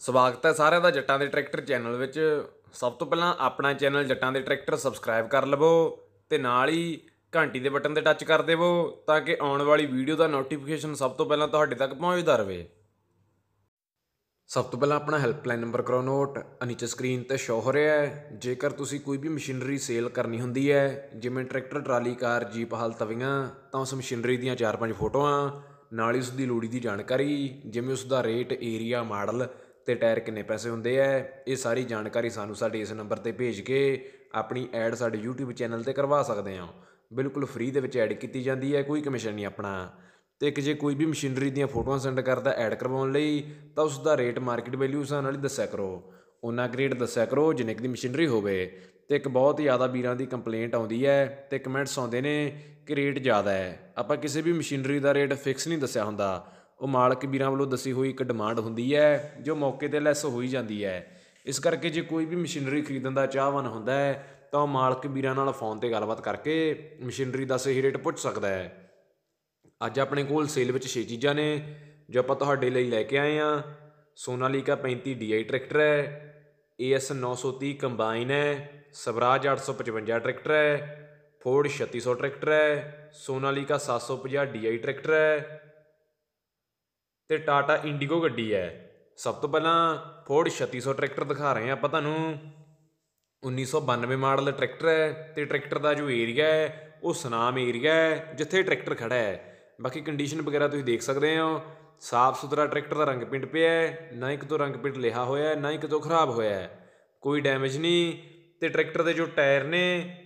ਸਵਾਗਤ ਹੈ ਸਾਰਿਆਂ ਦਾ ਜੱਟਾਂ ਦੇ ਟਰੈਕਟਰ ਚੈਨਲ ਵਿੱਚ। ਸਭ ਤੋਂ ਪਹਿਲਾਂ ਆਪਣਾ ਚੈਨਲ ਜੱਟਾਂ ਦੇ ਟਰੈਕਟਰ ਸਬਸਕ੍ਰਾਈਬ ਕਰ ਲਵੋ ਤੇ ਨਾਲ ਹੀ ਘੰਟੀ ਦੇ ਬਟਨ ਤੇ ਟੱਚ ਕਰ ਦੇਵੋ ਤਾਂ ਕਿ ਆਉਣ ਵਾਲੀ ਵੀਡੀਓ ਦਾ ਨੋਟੀਫਿਕੇਸ਼ਨ ਸਭ ਤੋਂ ਪਹਿਲਾਂ ਤੁਹਾਡੇ ਤੱਕ ਪਹੁੰਚਦਾ ਰਹੇ ਸਭ ਤੋਂ ਪਹਿਲਾਂ ਆਪਣਾ ਹੈਲਪਲਾਈਨ ਨੰਬਰ ਕਰੋ ਨੋਟ ਨੀਚੇ ਸਕਰੀਨ ਤੇ ਸ਼ੋ ਹੋ ਰਿਹਾ ਹੈ। ਜੇਕਰ ਤੁਸੀਂ ਕੋਈ ਵੀ ਮਸ਼ੀਨਰੀ ਸੇਲ ਕਰਨੀ ਹੁੰਦੀ ਹੈ, ਜਿਵੇਂ ਟਰੈਕਟਰ, ਟਰਾਲੀ, ਕਾਰ, ਜੀਪ, ਹਾਲ, ਤਵੀਆਂ, ਤਾਂ ਉਸ ਮਸ਼ੀਨਰੀ ਦੀਆਂ 4-5 ਫੋਟੋਆਂ, ਨਾਲ ਹੀ ਉਸ ਦੀ ਲੋੜੀ ਦੀ ਜਾਣਕਾਰੀ, ਜਿਵੇਂ ਉਸ ਦਾ ਰੇਟ ਏਰੀਆ ਮਾਡਲ ਤੇ ਟਾਇਰ ਕਿੰਨੇ ਪੈਸੇ ਹੁੰਦੇ ਐ ਇਹ ਸਾਰੀ ਜਾਣਕਾਰੀ ਸਾਨੂੰ ਸਾਡੇ ਇਸ ਨੰਬਰ ਤੇ ਭੇਜ ਕੇ ਆਪਣੀ ਐਡ ਸਾਡੇ YouTube ਚੈਨਲ ਤੇ ਕਰਵਾ ਸਕਦੇ ਹੋ। ਬਿਲਕੁਲ ਫ੍ਰੀ ਦੇ ਵਿੱਚ ਐਡ ਕੀਤੀ ਜਾਂਦੀ ਹੈ, ਕੋਈ ਕਮਿਸ਼ਨ ਨਹੀਂ ਆਪਣਾ। ਤੇ ਇੱਕ ਜੇ ਕੋਈ ਵੀ ਮਸ਼ੀਨਰੀ ਦੀਆਂ ਫੋਟੋਆਂ ਸੈਂਡ ਕਰਦਾ ਐਡ ਕਰਵਾਉਣ ਲਈ, ਤਾਂ ਉਸ ਦਾ ਰੇਟ ਮਾਰਕੀਟ ਵੈਲਿਊ ਹਿਸਾਬ ਨਾਲ ਹੀ ਦੱਸਿਆ ਕਰੋ। ਉਹਨਾਂ ਗ੍ਰੇਡ ਦੱਸਿਆ ਕਰੋ ਜਿੰਨੇ ਕੁ ਦੀ ਮਸ਼ੀਨਰੀ ਹੋਵੇ। ਤੇ ਇੱਕ ਬਹੁਤ ਜ਼ਿਆਦਾ ਵੀਰਾਂ ਦੀ ਕੰਪਲੇਂਟ ਆਉਂਦੀ ਹੈ ਤੇ ਕਮੈਂਟਸ ਆਉਂਦੇ ਨੇ ਕਿ ਰੇਟ ਜ਼ਿਆਦਾ ਹੈ। ਆਪਾਂ ਕਿਸੇ ਵੀ ਮਸ਼ੀਨਰੀ ਦਾ ਰੇਟ ਫਿਕਸ ਨਹੀਂ ਦੱਸਿਆ ਹੁੰਦਾ। ਉਹ ਮਾਲਕ ਵੀਰਾਂ ਵੱਲੋਂ ਦੱਸੀ ਹੋਈ ਇੱਕ ਡਿਮਾਂਡ ਹੁੰਦੀ ਹੈ, ਜੋ ਮੌਕੇ ਤੇ ਲੈਸ ਹੋਈ ਜਾਂਦੀ ਹੈ। ਇਸ ਕਰਕੇ ਜੇ ਕੋਈ ਵੀ ਮਸ਼ੀਨਰੀ ਖਰੀਦਣ ਦਾ ਚਾਹਵਾਨ ਹੁੰਦਾ ਹੈ, ਤਾਂ ਉਹ ਮਾਲਕ ਵੀਰਾਂ ਨਾਲ ਫੋਨ ਤੇ ਗੱਲਬਾਤ ਕਰਕੇ ਮਸ਼ੀਨਰੀ ਦਾ ਸਹੀ ਰੇਟ ਪੁੱਛ ਸਕਦਾ ਹੈ। ਅੱਜ ਆਪਣੇ ਕੋਲ ਸੇਲ ਵਿੱਚ 6 ਚੀਜ਼ਾਂ ਨੇ, ਜੋ ਆਪਾਂ ਤੁਹਾਡੇ ਲਈ ਲੈ ਕੇ ਆਏ ਆ ਸੋਨਾਲੀਕਾ 35 DI ਟਰੈਕਟਰ ਹੈ AS 930 ਕੰਬਾਈਨ ਹੈ, ਸਵਰਾਜ 855 ਟਰੈਕਟਰ ਹੈ, ਫੋਰਡ 3600 ਟਰੈਕਟਰ ਹੈ, ਸੋਨਾਲੀਕਾ 750 DI ਟਰੈਕਟਰ ਹੈ ਤੇ ਟਾਟਾ ਇੰਡੀਗੋ ਗੱਡੀ ਹੈ। ਸਭ ਤੋਂ ਪਹਿਲਾਂ ਫੋਰਡ 3600 ਟਰੈਕਟਰ ਦਿਖਾ ਰਹੇ ਆ ਆਪਾਂ ਤੁਹਾਨੂੰ। 1992 ਮਾਡਲ ਟਰੈਕਟਰ ਹੈ ਤੇ ਟਰੈਕਟਰ ਦਾ ਜੋ ਏਰੀਆ ਹੈ, ਉਹ ਸੁਨਾਮ ਏਰੀਆ ਹੈ, ਜਿੱਥੇ ਟਰੈਕਟਰ ਖੜਾ ਹੈ। ਬਾਕੀ ਕੰਡੀਸ਼ਨ ਵਗੈਰਾ ਤੁਸੀਂ ਦੇਖ ਸਕਦੇ ਹੋ। ਸਾਫ਼ ਸੁਥਰਾ ਟਰੈਕਟਰ ਦਾ ਰੰਗ ਪਿੰਡ ਪਿਆ ਹੈ, ਨਾ ਇੱਕ ਤੋਂ ਰੰਗ ਪਿੰਡ ਲਿਹਾ ਹੋਇਆ ਹੈ, ਨਾ ਇੱਕ ਤੋਂ ਖਰਾਬ ਹੋਇਆ ਹੈ। ਕੋਈ ਡੈਮੇਜ ਨਹੀਂ ਤੇ ਟਰੈਕਟਰ ਦੇ ਜੋ ਟਾਇਰ ਨੇ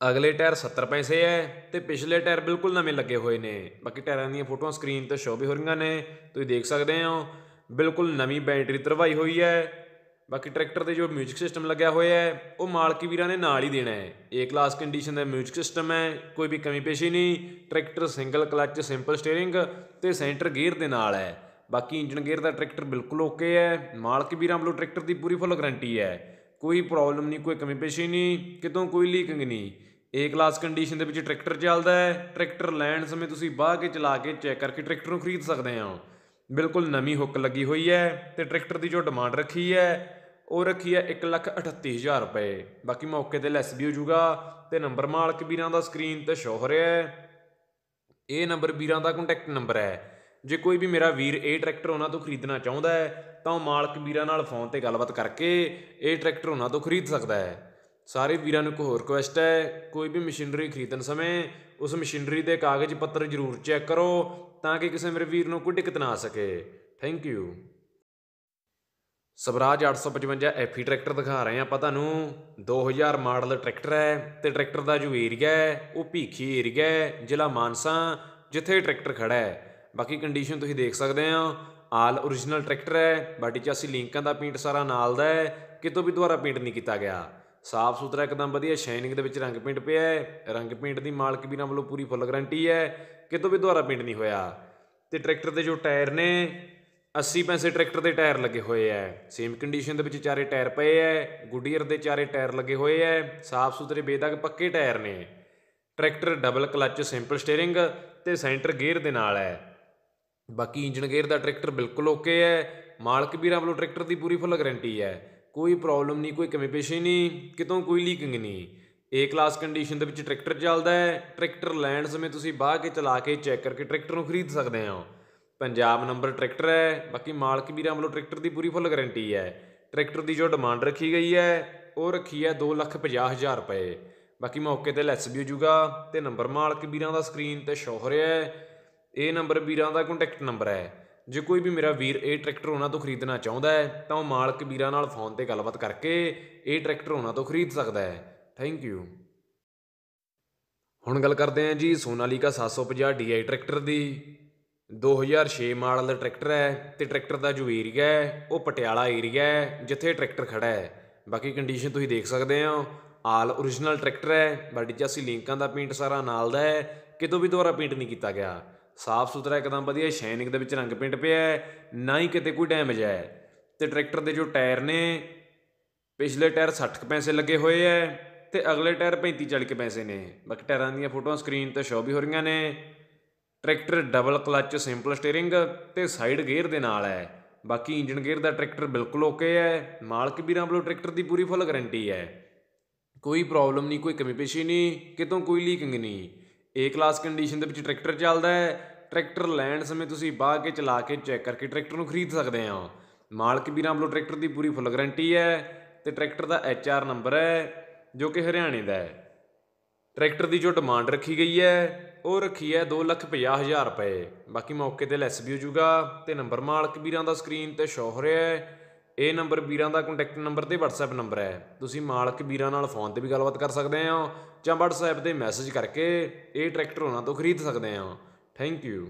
ਅਗਲੇ ਟਾਇਰ 70 ਪੈਸੇ ਹੈ ਤੇ ਪਿਛਲੇ ਟਾਇਰ ਬਿਲਕੁਲ ਨਵੇਂ ਲੱਗੇ ਹੋਏ ਨੇ ਬਾਕੀ ਟਾਇਰਾਂ ਦੀਆਂ ਫੋਟੋਆਂ ਸਕਰੀਨ ਤੇ ਸ਼ੋ ਵੀ ਹੋ ਰਹੀਆਂ ਨੇ ਤੁਸੀਂ ਦੇਖ ਸਕਦੇ ਹੋ ਬਿਲਕੁਲ ਨਵੀਂ ਬੈਟਰੀ ਤਰਵਾਈ ਹੋਈ ਹੈ ਬਾਕੀ ਟਰੈਕਟਰ ਦੇ ਜੋ 뮤직 ਸਿਸਟਮ ਲੱਗਿਆ ਹੋਇਆ ਹੈ ਉਹ ਮਾਲਕੀ ਵੀਰਾਂ ਨੇ ਨਾਲ ਹੀ ਦੇਣਾ ਹੈ ਏ ਕਲਾਸ ਕੰਡੀਸ਼ਨ ਦਾ 뮤직 ਸਿਸਟਮ ਹੈ ਕੋਈ ਵੀ ਕਮੀ ਪੇਸ਼ੀ ਨਹੀਂ tractor single clutch simple steering ਤੇ ਸੈਂਟਰ ਗੇਅਰ ਦੇ ਨਾਲ ਹੈ ਬਾਕੀ ਇੰਜਨ ਗੇਅਰ ਦਾ ਟਰੈਕਟਰ ਬਿਲਕੁਲ ਓਕੇ ਹੈ ਮਾਲਕੀ ਵੀਰਾਂ ਵੱਲੋਂ ਟਰੈਕਟਰ ਦੀ ਪੂਰੀ ਫੁੱਲ ਗਾਰੰਟੀ ਹੈ ਕੋਈ ਪ੍ਰੋਬਲਮ ਨਹੀਂ ਕੋਈ ਕਮੀ ਪੇਸ਼ੀ ਨਹੀਂ ਕਿਤੋਂ ਕੋਈ ਲੀਕਿੰਗ ਨਹੀਂ ਏ ਕਲਾਸ ਕੰਡੀਸ਼ਨ ਦੇ ਵਿੱਚ ਟਰੈਕਟਰ ਚੱਲਦਾ ਹੈ। ਟਰੈਕਟਰ ਲੈਣ ਸਮੇਂ ਤੁਸੀਂ ਬਾਹ ਕੇ ਚਲਾ ਕੇ ਚੈੱਕ ਕਰਕੇ ਟਰੈਕਟਰ ਨੂੰ ਖਰੀਦ ਸਕਦੇ ਹੋ। ਬਿਲਕੁਲ ਨਵੀਂ ਹੁੱਕ ਲੱਗੀ ਹੋਈ ਹੈ ਤੇ ਟਰੈਕਟਰ ਦੀ ਜੋ ਡਿਮਾਂਡ ਰੱਖੀ ਹੈ, ਉਹ ਰੱਖੀ ਹੈ 138000 ਰੁਪਏ। ਬਾਕੀ ਮੌਕੇ ਤੇ ਲੈਸ ਵੀ ਹੋ ਜਾਊਗਾ ਤੇ ਨੰਬਰ ਮਾਲਕ ਵੀਰਾਂ ਦਾ ਸਕਰੀਨ ਤੇ ਸ਼ੋ ਹੋ ਰਿਹਾ ਹੈ। ਇਹ ਨੰਬਰ ਵੀਰਾਂ ਦਾ ਕੰਟੈਕਟ ਨੰਬਰ ਹੈ। ਜੇ ਕੋਈ ਵੀ ਮੇਰਾ ਵੀਰ ਇਹ ਟਰੈਕਟਰ ਉਹਨਾਂ ਤੋਂ ਖਰੀਦਣਾ ਚਾਹੁੰਦਾ ਹੈ, ਤਾਂ ਉਹ ਮਾਲਕ ਵੀਰਾਂ ਨਾਲ ਫੋਨ ਤੇ ਗੱਲਬਾਤ ਕਰਕੇ ਇਹ ਟਰੈਕਟਰ ਉਹਨਾਂ ਤੋਂ ਖਰੀਦ ਸਕਦਾ ਹੈ। ਸਾਰੇ ਵੀਰਾਂ ਨੂੰ ਇੱਕ ਹੋਰ ਰਿਕੁਐਸਟ ਹੈ, ਕੋਈ ਵੀ ਮਸ਼ੀਨਰੀ ਖਰੀਦਣ ਸਮੇਂ ਉਸ ਮਸ਼ੀਨਰੀ ਦੇ ਕਾਗਜ਼ ਪੱਤਰ ਜ਼ਰੂਰ ਚੈੱਕ ਕਰੋ ਤਾਂ ਕਿ ਕਿਸੇ ਮੇਰੇ ਵੀਰ ਨੂੰ ਕੋਈ ਦਿੱਕਤ ਨਾ ਆ ਸਕੇ। Thank you Swaraj 855 F E tractor ਦਿਖਾ ਰਹੇ ਆ ਆਪਾਂ ਤੁਹਾਨੂੰ। 2000 ਮਾਡਲ ਟਰੈਕਟਰ ਹੈ ਤੇ ਟਰੈਕਟਰ ਦਾ ਜੋ ਏਰੀਆ ਹੈ, ਉਹ ਭੀਖੀ ਏਰੀਆ ਹੈ, ਜ਼ਿਲ੍ਹਾ ਮਾਨਸਾ, ਜਿੱਥੇ ਟਰੈਕਟਰ ਖੜਾ ਹੈ। ਬਾਕੀ ਕੰਡੀਸ਼ਨ ਤੁਸੀਂ ਦੇਖ ਸਕਦੇ ਹੋ, ਆਲ origignal ਟਰੈਕਟਰ ਹੈ ਬਾਡੀ ਚਾਸੀ ਲਿੰਕਾਂ ਦਾ ਪੇਂਟ ਸਾਰਾ ਨਾਲ ਦਾ ਹੈ, ਕਿਤੋਂ ਵੀ ਦੁਬਾਰਾ ਪੇਂਟ ਨਹੀਂ ਕੀਤਾ ਗਿਆ। ਸਾਫ਼ ਸੁਥਰਾ ਇੱਕਦਮ ਵਧੀਆ, ਸ਼ਾਈਨਿੰਗ ਦੇ ਵਿੱਚ ਰੰਗ ਪੇਂਟ ਪਿਆ ਹੈ। ਰੰਗ ਪੇਂਟ ਦੀ ਮਾਲਕ ਵੀਰਾਂ ਵੱਲੋਂ ਪੂਰੀ ਫੁੱਲ ਗਾਰੰਟੀ ਹੈ। ਕਿਤੋਂ ਵੀ ਦੁਬਾਰਾ ਪੇਂਟ ਨਹੀਂ ਹੋਇਆ। ਤੇ ਟਰੈਕਟਰ ਦੇ ਜੋ ਟਾਇਰ ਨੇ 80 ਪੈਸੇ ਟਰੈਕਟਰ ਦੇ ਟਾਇਰ ਲੱਗੇ ਹੋਏ ਐ ਸੇਮ ਕੰਡੀਸ਼ਨ ਦੇ ਵਿੱਚ ਚਾਰੇ ਟਾਇਰ ਪਏ ਐ ਗੁੱਡੀਅਰ ਦੇ ਚਾਰੇ ਟਾਇਰ ਲੱਗੇ ਹੋਏ ਐ ਸਾਫ਼ ਸੁਥਰੇ ਬੇਦਾਗ ਪੱਕੇ ਟਾਇਰ ਨੇ। Tractor double clutch simple steering ਤੇ ਸੈਂਟਰ ਗੇਅਰ ਦੇ ਨਾਲ ਐ ਬਾਕੀ ਇੰਜਨ ਗੇਅਰ ਦਾ ਟਰੈਕਟਰ ਬਿਲਕੁਲ ਓਕੇ ਐ ਮਾਲਕ ਵੀਰਾਂ ਵੱਲੋਂ ਟਰੈਕਟਰ ਦੀ ਪੂਰੀ ਫੁੱਲ ਗਾਰੰਟੀ ਐ ਕੋਈ ਪ੍ਰੋਬਲਮ ਨਹੀਂ, ਕੋਈ ਕਮੀ ਪੇਸ਼ੀ ਨਹੀਂ, ਕਿਤੋਂ ਕੋਈ ਲੀਕਿੰਗ ਨਹੀਂ। ਏ ਕਲਾਸ ਕੰਡੀਸ਼ਨ ਦੇ ਵਿੱਚ ਟਰੈਕਟਰ ਚੱਲਦਾ ਹੈ ਟਰੈਕਟਰ ਲੈਣ ਸਮੇਂ ਤੁਸੀਂ ਬਾਹ ਕੇ ਚਲਾ ਕੇ ਚੈੱਕ ਕਰਕੇ ਟਰੈਕਟਰ ਨੂੰ ਖਰੀਦ ਸਕਦੇ ਹੋ। ਪੰਜਾਬ ਨੰਬਰ ਟਰੈਕਟਰ ਹੈ, ਬਾਕੀ ਮਾਲਕ ਵੀਰਾਂ ਵੱਲੋਂ ਟਰੈਕਟਰ ਦੀ ਪੂਰੀ ਫੁੱਲ ਗਾਰੰਟੀ ਹੈ। ਟਰੈਕਟਰ ਦੀ ਜੋ ਡਿਮਾਂਡ ਰੱਖੀ ਗਈ ਹੈ, ਉਹ ਰੱਖੀ ਹੈ 250000 ਰੁਪਏ। ਬਾਕੀ ਮੌਕੇ ਤੇ ਲੈਸ ਵੀ ਹੋ ਜਾਊਗਾ, ਤੇ ਨੰਬਰ ਮਾਲਕ ਵੀਰਾਂ ਦਾ ਸਕਰੀਨ ਤੇ ਸ਼ੋ ਹੋ ਰਿਹਾ ਹੈ। ਇਹ ਨੰਬਰ ਵੀਰਾਂ ਦਾ ਕੰਟੈਕਟ ਨੰਬਰ ਹੈ। ਜੇ ਕੋਈ ਵੀ ਮੇਰਾ ਵੀਰ ਇਹ ਟਰੈਕਟਰ ਉਹਨਾਂ ਤੋਂ ਖਰੀਦਣਾ ਚਾਹੁੰਦਾ ਹੈ, ਤਾਂ ਉਹ ਮਾਲਕ ਵੀਰਾਂ ਨਾਲ ਫੋਨ ਤੇ ਗੱਲਬਾਤ ਕਰਕੇ ਇਹ ਟਰੈਕਟਰ ਉਹਨਾਂ ਤੋਂ ਖਰੀਦ ਸਕਦਾ ਹੈ। ਥੈਂਕ ਯੂ ਹੁਣ ਗੱਲ ਕਰਦੇ ਹਾਂ ਜੀ ਸੋਨਾਲੀਕਾ 750 DI ਟਰੈਕਟਰ ਦੀ। 2006 ਮਾਡਲ ਦਾ ਟਰੈਕਟਰ ਹੈ ਤੇ ਟਰੈਕਟਰ ਦਾ ਜੋ ਏਰੀਆ ਹੈ, ਉਹ ਪਟਿਆਲਾ ਏਰੀਆ ਹੈ, ਜਿੱਥੇ ਟਰੈਕਟਰ ਖੜਾ ਹੈ। ਬਾਕੀ ਕੰਡੀਸ਼ਨ ਤੁਸੀਂ ਦੇਖ ਸਕਦੇ ਹੋ, ਆਲ origignal ਟਰੈਕਟਰ ਹੈ ਬਾਡੀ ਚਾਸੀ ਲਿੰਕਾਂ ਦਾ ਪੇਂਟ ਸਾਰਾ ਨਾਲ ਦਾ ਹੈ, ਕਿਤੋਂ ਵੀ ਦੁਬਾਰਾ ਪੇਂਟ ਨਹੀਂ ਕੀਤਾ ਗਿਆ। ਸਾਫ਼ ਸੁਥਰਾ ਇੱਕਦਮ ਵਧੀਆ ਸ਼ਾਈਨਿੰਗ ਦੇ ਵਿੱਚ ਰੰਗ ਪੇਂਟ ਪਿਆ ਹੈ, ਨਾ ਹੀ ਕਿਤੇ ਕੋਈ ਡੈਮੇਜ ਹੈ। ਤੇ ਟਰੈਕਟਰ ਦੇ ਜੋ ਟਾਇਰ ਨੇ, ਪਿਛਲੇ ਟਾਇਰ 60 ਪੈਸੇ ਲੱਗੇ ਹੋਏ ਐ ਤੇ ਅਗਲੇ ਟਾਇਰ 35 40 ਪੈਸੇ ਨੇ। ਬਾਕੀ ਟਾਇਰਾਂ ਦੀਆਂ ਫੋਟੋਆਂ ਸਕਰੀਨ ਤੇ ਸ਼ੋ ਵੀ ਹੋ ਰਹੀਆਂ ਨੇ। Tractor double clutch simple steering ਤੇ ਸਾਈਡ ਗੇਅਰ ਦੇ ਨਾਲ ਹੈ। ਬਾਕੀ ਇੰਜਨ ਗੇਅਰ ਦਾ ਟਰੈਕਟਰ ਬਿਲਕੁਲ ਓਕੇ ਹੈ। ਮਾਲਕ ਵੀਰਾਂ ਵੱਲੋਂ ਟਰੈਕਟਰ ਦੀ ਪੂਰੀ ਫੁੱਲ ਗਾਰੰਟੀ ਹੈ। ਕੋਈ ਪ੍ਰੋਬਲਮ ਨਹੀਂ, ਕੋਈ ਕਮੀ ਪੇਸ਼ੀ ਨਹੀਂ, ਕਿਤੋਂ ਕੋਈ ਲੀਕਿੰਗ ਨਹੀਂ। ਏ ਕਲਾਸ ਕੰਡੀਸ਼ਨ ਦੇ ਵਿੱਚ ਟਰੈਕਟਰ ਚੱਲਦਾ ਹੈ। ਟਰੈਕਟਰ ਲੈਣ ਸਮੇਂ ਤੁਸੀਂ ਬਾਹ ਕੇ ਚਲਾ ਕੇ ਚੈੱਕ ਕਰਕੇ ਟਰੈਕਟਰ ਨੂੰ ਖਰੀਦ ਸਕਦੇ ਹੋ। ਮਾਲਕ ਵੀਰਾਂ ਵੱਲੋਂ ਟਰੈਕਟਰ ਦੀ ਪੂਰੀ ਫੁੱਲ ਗਾਰੰਟੀ ਹੈ ਤੇ ਟਰੈਕਟਰ ਦਾ ਐਚ ਆਰ ਨੰਬਰ ਹੈ, ਜੋ ਕਿ ਹਰਿਆਣੇ ਦਾ ਹੈ। ਟਰੈਕਟਰ ਦੀ ਜੋ ਡਿਮਾਂਡ ਰੱਖੀ ਗਈ ਹੈ, ਉਹ ਰੱਖੀ ਹੈ 250000 ਰੁਪਏ। ਬਾਕੀ ਮੌਕੇ ਤੇ ਲੈਸ ਵੀ ਹੋ ਜਾਊਗਾ ਤੇ ਨੰਬਰ ਮਾਲਕ ਵੀਰਾਂ ਦਾ ਸਕਰੀਨ ਤੇ ਸ਼ੋ ਹੋ ਰਿਹਾ ਹੈ। ਇਹ ਨੰਬਰ ਵੀਰਾਂ ਦਾ ਕੰਟੈਕਟ ਨੰਬਰ ਤੇ WhatsApp ਨੰਬਰ ਹੈ। ਤੁਸੀਂ ਮਾਲਕ ਵੀਰਾਂ ਨਾਲ ਫੋਨ ਤੇ ਵੀ ਗੱਲਬਾਤ ਕਰ ਸਕਦੇ ਹੋ ਜਾਂ WhatsApp ਤੇ ਮੈਸੇਜ ਕਰਕੇ ਇਹ ਟਰੈਕਟਰ ਉਹਨਾਂ ਤੋਂ ਖਰੀਦ ਸਕਦੇ ਹੋ। ਥੈਂਕ ਯੂ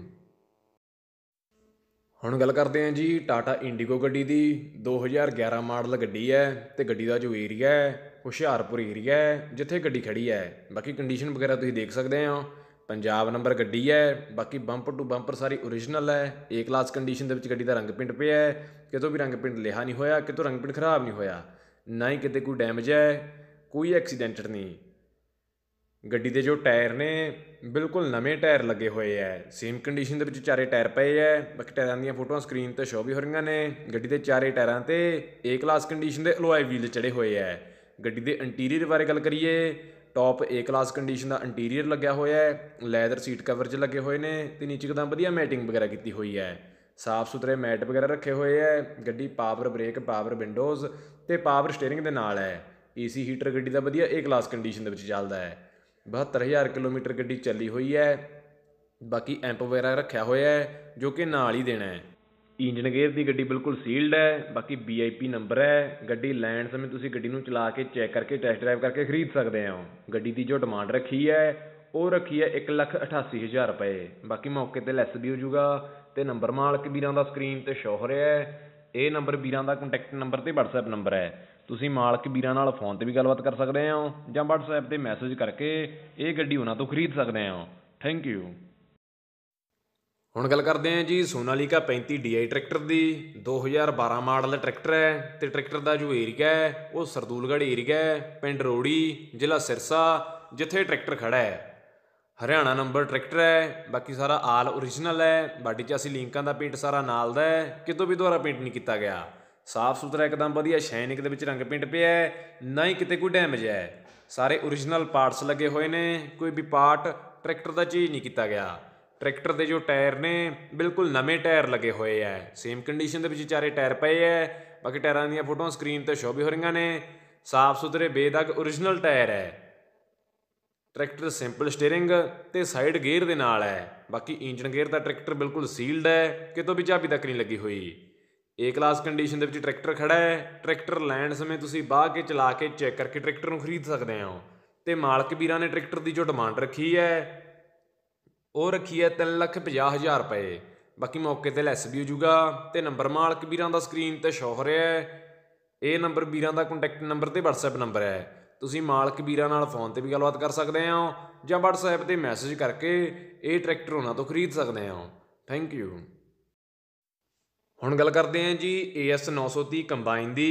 ਹੁਣ ਗੱਲ ਕਰਦੇ ਹਾਂ ਜੀ ਟਾਟਾ ਇੰਡੀਗੋ ਗੱਡੀ ਦੀ। 2011 ਮਾਡਲ ਗੱਡੀ ਹੈ ਤੇ ਗੱਡੀ ਦਾ ਜੋ ਏਰੀਆ ਹੈ, ਹੁਸ਼ਿਆਰਪੁਰ ਏਰੀਆ ਹੈ, ਜਿੱਥੇ ਗੱਡੀ ਖੜੀ ਹੈ। ਬਾਕੀ ਕੰਡੀਸ਼ਨ ਵਗੈਰਾ ਤੁਸੀਂ ਦੇਖ ਸਕਦੇ ਹੋ। ਪੰਜਾਬ ਨੰਬਰ ਗੱਡੀ ਹੈ, ਬਾਕੀ ਬੰਪਰ ਟੂ ਬੰਪਰ ਸਾਰੀ ਓਰੀਜਨਲ ਹੈ ਏ ਕਲਾਸ ਕੰਡੀਸ਼ਨ ਦੇ ਵਿੱਚ ਗੱਡੀ ਦਾ ਰੰਗ ਪਿੰਡ ਪਿਆ ਹੈ, ਕਿਤੋਂ ਵੀ ਰੰਗ ਪਿੰਡ ਲਿਹਾ ਨਹੀਂ ਹੋਇਆ, ਕਿਤੋਂ ਰੰਗ ਪਿੰਡ ਖਰਾਬ ਨਹੀਂ ਹੋਇਆ, ਨਾ ਹੀ ਕਿਤੇ ਕੋਈ ਡੈਮੇਜ ਹੈ, ਕੋਈ ਐਕਸੀਡੈਂਟ ਨਹੀਂ। ਗੱਡੀ ਦੇ ਜੋ ਟਾਇਰ ਨੇ, ਬਿਲਕੁਲ ਨਵੇਂ ਟਾਇਰ ਲੱਗੇ ਹੋਏ ਐ ਸੇਮ ਕੰਡੀਸ਼ਨ ਦੇ ਵਿੱਚ ਚਾਰੇ ਟਾਇਰ ਪਏ ਐ ਬਾਕੀ ਟਾਇਰਾਂ ਦੀਆਂ ਫੋਟੋਆਂ ਸਕਰੀਨ ਤੇ ਸ਼ੋ ਵੀ ਹੋ ਰਹੀਆਂ ਨੇ, ਗੱਡੀ ਦੇ ਚਾਰੇ ਟਾਇਰਾਂ ਤੇ ਏ ਕਲਾਸ ਕੰਡੀਸ਼ਨ ਦੇ ਅਲੋਏ ਵੀਲ ਚੜੇ ਹੋਏ ਐ ਗੱਡੀ ਦੇ ਇੰਟੀਰੀਅਰ ਬਾਰੇ ਗੱਲ ਕਰੀਏ ਟੌਪ ਏ ਕਲਾਸ ਕੰਡੀਸ਼ਨ ਦਾ ਇੰਟੀਰੀਅਰ ਲੱਗਿਆ ਹੋਇਆ ਹੈ ਲੈਦਰ ਸੀਟ ਕਵਰ 'ਚ ਲੱਗੇ ਹੋਏ ਨੇ ਤੇ ਨੀਚੇ ਕਦਾਂ ਵਧੀਆ ਮੈਟਿੰਗ ਵਗੈਰਾ ਕੀਤੀ ਹੋਈ ਹੈ। ਸਾਫ਼ ਸੁਥਰੇ ਮੈਟ ਵਗੈਰਾ ਰੱਖੇ ਹੋਏ ਹੈ, ਗੱਡੀ ਪਾਵਰ ਬ੍ਰੇਕ ਪਾਵਰ ਵਿੰਡੋਜ਼ ਤੇ ਪਾਵਰ ਸਟੀਅਰਿੰਗ ਦੇ ਨਾਲ ਹੈ। ਏਸੀ ਹੀਟਰ ਗੱਡੀ ਦਾ ਵਧੀਆ ਏ ਕਲਾਸ ਕੰਡੀਸ਼ਨ ਦੇ ਵਿੱਚ ਚੱਲਦਾ ਹੈ। 72000 ਕਿਲੋਮੀਟਰ ਗੱਡੀ ਚੱਲੀ ਹੋਈ ਹੈ, ਬਾਕੀ ਐਂਪ ਵਗੈਰਾ ਰੱਖਿਆ ਹੋਇਆ ਹੈ, ਜੋ ਕਿ ਨਾਲ ਹੀ ਦੇਣਾ ਹੈ। ਇੰਜਨ ਗੇਅਰ ਦੀ ਗੱਡੀ ਬਿਲਕੁਲ ਸੀਲਡ ਹੈ, ਬਾਕੀ ਵੀਆਈਪੀ ਨੰਬਰ ਹੈ। ਗੱਡੀ ਲੈਣ ਸਮੇਂ ਤੁਸੀਂ ਗੱਡੀ ਨੂੰ ਚਲਾ ਕੇ ਚੈੱਕ ਕਰਕੇ ਟੈਸਟ ਡਰਾਈਵ ਕਰਕੇ ਖਰੀਦ ਸਕਦੇ ਹੋ। ਗੱਡੀ ਦੀ ਜੋ ਡਿਮਾਂਡ ਰੱਖੀ ਹੈ, ਉਹ ਰੱਖੀ ਹੈ 188000 ਰੁਪਏ। ਬਾਕੀ ਮੌਕੇ ਤੇ ਲੈਸ ਵੀ ਹੋ ਜਾਊਗਾ ਤੇ ਨੰਬਰ ਮਾਲਕ ਵੀਰਾਂ ਦਾ ਸਕਰੀਨ ਤੇ ਸ਼ੋ ਹੋ ਰਿਹਾ ਹੈ। ਇਹ ਨੰਬਰ ਵੀਰਾਂ ਦਾ ਕੰਟੈਕਟ ਨੰਬਰ ਤੇ WhatsApp ਨੰਬਰ ਹੈ। ਤੁਸੀਂ ਮਾਲਕ ਵੀਰਾਂ ਨਾਲ ਫੋਨ ਤੇ ਵੀ ਗੱਲਬਾਤ ਕਰ ਸਕਦੇ ਹੋ ਜਾਂ WhatsApp ਤੇ ਮੈਸੇਜ ਕਰਕੇ ਇਹ ਗੱਡੀ ਉਹਨਾਂ ਤੋਂ ਖਰੀਦ ਸਕਦੇ ਹੋ। ਥੈਂਕ ਯੂ ਹੁਣ ਗੱਲ ਕਰਦੇ ਹਾਂ ਜੀ ਸੋਨਾਲੀਕਾ 35 DI ਟਰੈਕਟਰ ਦੀ। 2012 ਮਾਡਲ ਟਰੈਕਟਰ ਹੈ ਤੇ ਟਰੈਕਟਰ ਦਾ ਜੋ ਏਰੀਆ ਹੈ, ਉਹ ਸਰਦੂਲਗੜ੍ਹ ਏਰੀਆ ਹੈ, ਪਿੰਡ ਰੋੜੀ, ਜ਼ਿਲ੍ਹਾ ਸਿਰਸਾ, ਜਿੱਥੇ ਟਰੈਕਟਰ ਖੜਾ ਹੈ। ਹਰਿਆਣਾ ਨੰਬਰ ਟਰੈਕਟਰ ਹੈ, ਬਾਕੀ ਸਾਰਾ ਆਲ ਓਰੀਜਨਲ ਹੈ, ਬਾਡੀ 'ਚ ਅਸੀਂ ਲਿੰਕਾਂ ਦਾ ਪੇਂਟ ਸਾਰਾ ਨਾਲ ਦਾ ਹੈ, ਕਿਤੋਂ ਵੀ ਦੁਆਰਾ ਪੇਂਟ ਨਹੀਂ ਕੀਤਾ ਗਿਆ। ਸਾਫ਼ ਸੁਥਰਾ ਇੱਕਦਮ ਵਧੀਆ ਸ਼ਾਈਨਿੰਗ ਦੇ ਵਿੱਚ ਰੰਗ ਪੇਂਟ ਪਿਆ ਹੈ, ਨਾ ਹੀ ਕਿਤੇ ਕੋਈ ਡੈਮੇਜ ਹੈ। ਸਾਰੇ ਓਰੀਜਨਲ ਪਾਰਟਸ ਲੱਗੇ ਹੋਏ ਨੇ, ਕੋਈ ਵੀ ਪਾਰਟ ਟਰੈਕਟਰ ਦਾ ਚੇਂਜ ਨਹੀਂ ਕੀਤਾ ਗਿਆ। ਟਰੈਕਟਰ ਦੇ ਜੋ ਟਾਇਰ ਨੇ, ਬਿਲਕੁਲ ਨਵੇਂ ਟਾਇਰ ਲੱਗੇ ਹੋਏ ਐ। ਸੇਮ ਕੰਡੀਸ਼ਨ ਦੇ ਵਿੱਚ ਚਾਰੇ ਟਾਇਰ ਪਏ ਐ। ਬਾਕੀ ਟਾਇਰਾਂ ਦੀਆਂ ਫੋਟੋਆਂ ਸਕਰੀਨ ਤੇ ਸ਼ੋ ਵੀ ਹੋ ਰਹੀਆਂ ਨੇ। ਸਾਫ਼ ਸੁਥਰੇ ਬੇਦਾਗ ਓਰੀਜਨਲ ਟਾਇਰ ਹੈ ਟਰੈਕਟਰ ਸਿੰਪਲ ਸਟੀਅਰਿੰਗ ਤੇ ਸਾਈਡ ਗੇਅਰ ਦੇ ਨਾਲ ਹੈ ਬਾਕੀ ਇੰਜਨ ਗੇਅਰ ਦਾ ਟਰੈਕਟਰ ਬਿਲਕੁਲ ਸੀਲਡ ਹੈ ਕਿਤੋਂ ਵੀ ਚਾਬੀ ਤੱਕ ਨਹੀਂ ਲੱਗੀ ਹੋਈ। ਏ ਕਲਾਸ ਕੰਡੀਸ਼ਨ ਦੇ ਵਿੱਚ ਟਰੈਕਟਰ ਖੜਾ ਹੈ ਟਰੈਕਟਰ ਲੈਣ ਸਮੇਂ ਤੁਸੀਂ ਬਾਹ ਕੇ ਚਲਾ ਕੇ ਚੈੱਕ ਕਰਕੇ ਟਰੈਕਟਰ ਨੂੰ ਖਰੀਦ ਸਕਦੇ ਹੋ। ਤੇ ਮਾਲਕ ਵੀਰਾਂ ਨੇ ਟਰੈਕਟਰ ਦੀ ਜੋ ਡਿਮਾਂਡ ਰੱਖੀ ਹੈ ਉਹ ਰੱਖੀ ਹੈ 350000 ਰੁਪਏ। ਬਾਕੀ ਮੌਕੇ ਤੇ ਲੈਸ ਵੀ ਹੋ ਜਾਊਗਾ ਤੇ ਨੰਬਰ ਮਾਲਕ ਵੀਰਾਂ ਦਾ ਸਕਰੀਨ ਤੇ ਸ਼ੋ ਹੋ ਰਿਹਾ ਹੈ। ਇਹ ਨੰਬਰ ਵੀਰਾਂ ਦਾ ਕੰਟੈਕਟ ਨੰਬਰ ਤੇ WhatsApp ਨੰਬਰ ਹੈ। ਤੁਸੀਂ ਮਾਲਕ ਵੀਰਾਂ ਨਾਲ ਫੋਨ ਤੇ ਵੀ ਗੱਲਬਾਤ ਕਰ ਸਕਦੇ ਹੋ ਜਾਂ WhatsApp ਤੇ ਮੈਸੇਜ ਕਰਕੇ ਇਹ ਟਰੈਕਟਰ ਉਹਨਾਂ ਤੋਂ ਖਰੀਦ ਸਕਦੇ ਹੋ। ਥੈਂਕ ਯੂ ਹੁਣ ਗੱਲ ਕਰਦੇ ਹਾਂ ਜੀ AS 930 ਕੰਬਾਈਨ ਦੀ।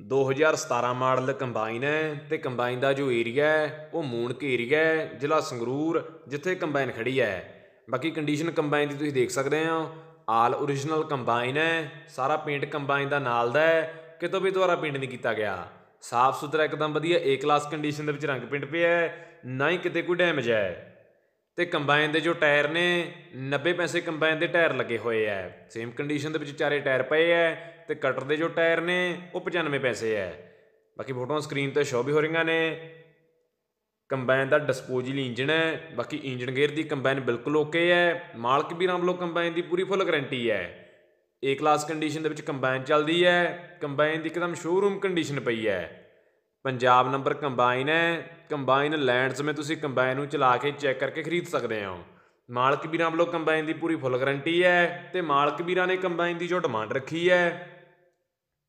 2017 ਮਾਡਲ ਕੰਬਾਈਨ ਹੈ ਤੇ ਕੰਬਾਈਨ ਦਾ ਜੋ ਏਰੀਆ ਹੈ, ਉਹ ਮੂਣਕ ਏਰੀਆ ਹੈ, ਜ਼ਿਲ੍ਹਾ ਸੰਗਰੂਰ, ਜਿੱਥੇ ਕੰਬਾਈਨ ਖੜੀ ਹੈ। ਬਾਕੀ ਕੰਡੀਸ਼ਨ ਕੰਬਾਈਨ ਦੀ ਤੁਸੀਂ ਦੇਖ ਸਕਦੇ ਹੋ। ਆਲ ਓਰੀਜਨਲ ਕੰਬਾਈਨ ਹੈ, ਸਾਰਾ ਪੇਂਟ ਕੰਬਾਈਨ ਦਾ ਨਾਲ ਦਾ ਹੈ, ਕਿਤੋਂ ਵੀ ਦੁਆਰਾ ਪੇਂਟ ਨਹੀਂ ਕੀਤਾ ਗਿਆ। ਸਾਫ਼ ਸੁਥਰਾ ਇੱਕਦਮ ਵਧੀਆ ਏ ਕਲਾਸ ਕੰਡੀਸ਼ਨ ਦੇ ਵਿੱਚ ਰੰਗ ਪਿੰਡ ਪਿਆ ਹੈ, ਨਾ ਹੀ ਕਿਤੇ ਕੋਈ ਡੈਮੇਜ ਹੈ। ਤੇ ਕੰਬਾਈਨ ਦੇ ਜੋ ਟਾਇਰ ਨੇ 90 ਪੈਸੇ ਕੰਬਾਈਨ ਦੇ ਟਾਇਰ ਲੱਗੇ ਹੋਏ ਐ। ਸੇਮ ਕੰਡੀਸ਼ਨ ਦੇ ਵਿੱਚ ਚਾਰੇ ਟਾਇਰ ਪਏ ਐ ਤੇ ਕਟਰ ਦੇ ਜੋ ਟਾਇਰ ਨੇ, ਉਹ 95 ਪੈਸੇ ਐ। ਬਾਕੀ ਫੋਟੋਆਂ ਸਕਰੀਨ ਤੇ ਸ਼ੋ ਵੀ ਹੋ ਰਹੀਆਂ ਨੇ। ਕੰਬਾਈਨ ਦਾ ਡਿਸਪੋਜ਼ਲ ਇੰਜਨ ਹੈ ਬਾਕੀ ਇੰਜਨ ਗੇਅਰ ਦੀ ਕੰਬਾਈਨ ਬਿਲਕੁਲ ਓਕੇ ਹੈ ਮਾਲਕ ਵੀਰਾਂ ਵੱਲੋਂ ਕੰਬਾਈਨ ਦੀ ਪੂਰੀ ਫੁੱਲ ਗਾਰੰਟੀ ਹੈ ਏ ਕਲਾਸ ਕੰਡੀਸ਼ਨ ਦੇ ਵਿੱਚ ਕੰਬਾਈਨ ਚੱਲਦੀ ਹੈ ਕੰਬਾਈਨ ਦੀ ਇੱਕਦਮ ਸ਼ੋਰੂਮ ਕੰਡੀਸ਼ਨ ਪਈ ਹੈ ਪੰਜਾਬ ਨੰਬਰ ਕੰਬਾਈਨ ਹੈ। ਕੰਬਾਈਨ ਲੈਂਡ ਸਮੇਂ ਤੁਸੀਂ ਕੰਬਾਈਨ ਨੂੰ ਚਲਾ ਕੇ ਚੈੱਕ ਕਰਕੇ ਖਰੀਦ ਸਕਦੇ ਹੋ। ਮਾਲਕ ਵੀਰਾਂ ਵੱਲੋਂ ਕੰਬਾਈਨ ਦੀ ਪੂਰੀ ਫੁੱਲ ਗਾਰੰਟੀ ਹੈ ਤੇ ਮਾਲਕ ਵੀਰਾਂ ਨੇ ਕੰਬਾਈਨ ਦੀ ਜੋ ਡਿਮਾਂਡ ਰੱਖੀ ਹੈ,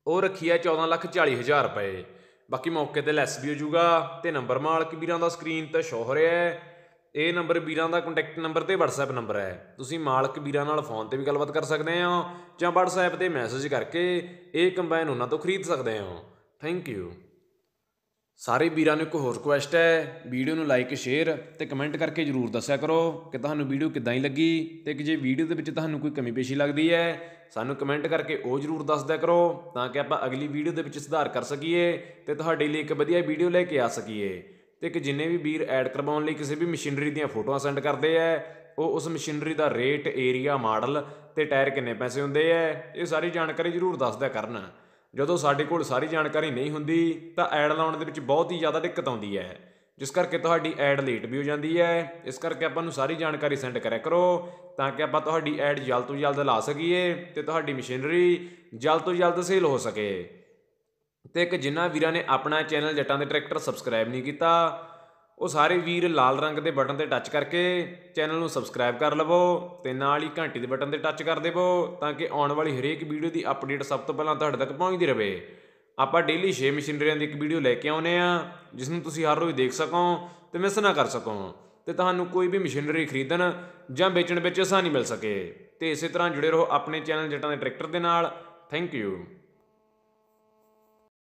ਉਹ ਰੱਖੀ ਹੈ 1440000 ਰੁਪਏ। ਬਾਕੀ ਮੌਕੇ ਤੇ ਲੈਸ ਵੀ ਹੋ ਜਾਊਗਾ ਤੇ ਨੰਬਰ ਮਾਲਕ ਵੀਰਾਂ ਦਾ ਸਕਰੀਨ ਤੇ ਸ਼ੋ ਹੋ ਰਿਹਾ ਹੈ। ਇਹ ਨੰਬਰ ਵੀਰਾਂ ਦਾ ਕੰਟੈਕਟ ਨੰਬਰ ਤੇ WhatsApp ਨੰਬਰ ਹੈ। ਤੁਸੀਂ ਮਾਲਕ ਵੀਰਾਂ ਨਾਲ ਫੋਨ ਤੇ ਵੀ ਗੱਲਬਾਤ ਕਰ ਸਕਦੇ ਹੋ ਜਾਂ WhatsApp ਤੇ ਮੈਸੇਜ ਕਰਕੇ ਇਹ ਕੰਬਾਈਨ ਉਹਨਾਂ ਤੋਂ ਖਰੀਦ ਸਕਦੇ ਹੋ। ਥੈਂਕ ਯੂ ਸਾਰੇ ਵੀਰਾਂ ਨੂੰ ਇੱਕ ਹੋਰ ਰਿਕੁਐਸਟ ਹੈ। ਵੀਡੀਓ ਨੂੰ ਲਾਈਕ ਸ਼ੇਅਰ ਤੇ ਕਮੈਂਟ ਕਰਕੇ ਜਰੂਰ ਦੱਸਿਆ ਕਰੋ ਕਿ ਤੁਹਾਨੂੰ ਵੀਡੀਓ ਕਿੱਦਾਂ ਹੀ ਲੱਗੀ ਤੇ ਕਿ ਜੇ ਵੀਡੀਓ ਦੇ ਵਿੱਚ ਤੁਹਾਨੂੰ ਕੋਈ ਕਮੀ ਪੇਸ਼ੀ ਲੱਗਦੀ ਹੈ, ਸਾਨੂੰ ਕਮੈਂਟ ਕਰਕੇ ਉਹ ਜਰੂਰ ਦੱਸ ਦਿਆ ਕਰੋ ਤਾਂ ਕਿ ਆਪਾਂ ਅਗਲੀ ਵੀਡੀਓ ਦੇ ਵਿੱਚ ਸੁਧਾਰ ਕਰ ਸਕੀਏ ਤੇ ਤੁਹਾਡੇ ਲਈ ਇੱਕ ਵਧੀਆ ਵੀਡੀਓ ਲੈ ਕੇ ਆ ਸਕੀਏ। ਤੇ ਕਿ ਜਿੰਨੇ ਵੀ ਵੀਰ ਐਡ ਕਰਵਾਉਣ ਲਈ ਕਿਸੇ ਵੀ ਮਸ਼ੀਨਰੀ ਦੀਆਂ ਫੋਟੋਆਂ ਸੈਂਡ ਕਰਦੇ ਆ ਉਹ ਉਸ ਮਸ਼ੀਨਰੀ ਦਾ ਰੇਟ ਏਰੀਆ ਮਾਡਲ ਤੇ ਟਾਇਰ ਕਿੰਨੇ ਪੈਸੇ ਹੁੰਦੇ ਆ ਇਹ ਸਾਰੀ ਜਾਣਕਾਰੀ ਜਰੂਰ ਦੱਸ ਦਿਆ ਕਰਨ। ਜਦੋਂ ਸਾਡੇ ਕੋਲ ਸਾਰੀ ਜਾਣਕਾਰੀ ਨਹੀਂ ਹੁੰਦੀ, ਤਾਂ ਐਡ ਲਾਉਣ ਦੇ ਵਿੱਚ ਬਹੁਤ ਹੀ ਜ਼ਿਆਦਾ ਦਿੱਕਤ ਆਉਂਦੀ ਹੈ। ਜਿਸ ਕਰਕੇ ਤੁਹਾਡੀ ਐਡ ਲੇਟ ਵੀ ਹੋ ਜਾਂਦੀ ਹੈ। ਇਸ ਕਰਕੇ ਆਪਾਂ ਨੂੰ ਸਾਰੀ ਜਾਣਕਾਰੀ ਸੈਂਡ ਕਰਿਆ ਕਰੋ, ਤਾਂ ਕਿ ਆਪਾਂ ਤੁਹਾਡੀ ਐਡ ਜਲਦ ਤੋਂ ਜਲਦ ਲਾ ਸਕੀਏ ਤੇ ਤੁਹਾਡੀ ਮਸ਼ੀਨਰੀ ਜਲਦ ਤੋਂ ਜਲਦ ਸੇਲ ਹੋ ਸਕੇ। ਤੇ ਇੱਕ ਜਿਨ੍ਹਾਂ ਵੀਰਾਂ ਨੇ ਆਪਣਾ ਚੈਨਲ ਜੱਟਾਂ ਦੇ ਟਰੈਕਟਰ ਸਬਸਕ੍ਰਾਈਬ ਨਹੀਂ ਕੀਤਾ ਉਹ ਸਾਰੇ ਵੀਰ ਲਾਲ ਰੰਗ ਦੇ ਬਟਨ ਤੇ ਟੱਚ ਕਰਕੇ ਚੈਨਲ ਨੂੰ ਸਬਸਕ੍ਰਾਈਬ ਕਰ ਲਵੋ ਤੇ ਨਾਲ ਹੀ ਘੰਟੀ ਦੇ ਬਟਨ ਤੇ ਟੱਚ ਕਰ ਦੇਵੋ ਤਾਂ ਕਿ ਆਉਣ ਵਾਲੀ ਹਰੇਕ ਵੀਡੀਓ ਦੀ ਅਪਡੇਟ ਸਭ ਤੋਂ ਪਹਿਲਾਂ ਤੁਹਾਡੇ ਤੱਕ ਪਹੁੰਚਦੀ ਰਹੇ ਆਪਾਂ ਡੇਲੀ 6 ਮਸ਼ੀਨਰੀਆਂ ਦੀ ਇੱਕ ਵੀਡੀਓ ਲੈ ਕੇ ਆਉਨੇ ਆ ਜਿਸ ਨੂੰ ਤੁਸੀਂ ਹਰ ਰੋਜ਼ ਦੇਖ ਸਕੋ ਤੇ ਮਿਸ ਨਾ ਕਰ ਸਕੋ ਤੇ ਤੁਹਾਨੂੰ ਕੋਈ ਵੀ ਮਸ਼ੀਨਰੀ ਖਰੀਦਣ ਜਾਂ ਵੇਚਣ ਵਿੱਚ ਆਸਾਨੀ ਮਿਲ ਸਕੇ। ਤੇ ਇਸੇ ਤਰ੍ਹਾਂ ਜੁੜੇ ਰਹੋ ਆਪਣੇ ਚੈਨਲ ਜੱਟਾਂ ਦੇ ਟਰੈਕਟਰ ਦੇ ਨਾਲ। Thank you